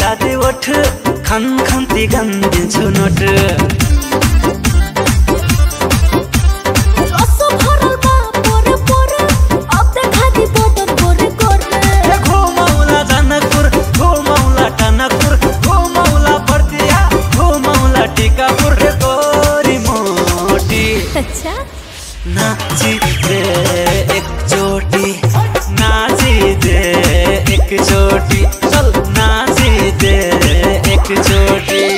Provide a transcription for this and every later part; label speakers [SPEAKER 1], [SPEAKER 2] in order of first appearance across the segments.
[SPEAKER 1] लादे ओठ खन खन्ती गन्दिन्छु नोट। Poetry.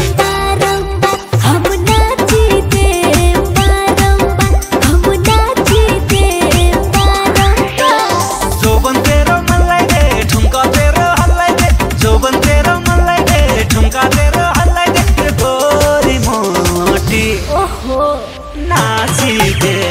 [SPEAKER 2] yeah.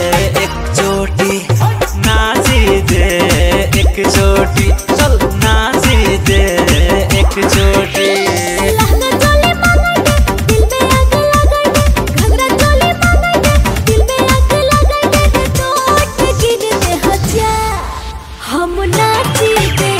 [SPEAKER 1] नाची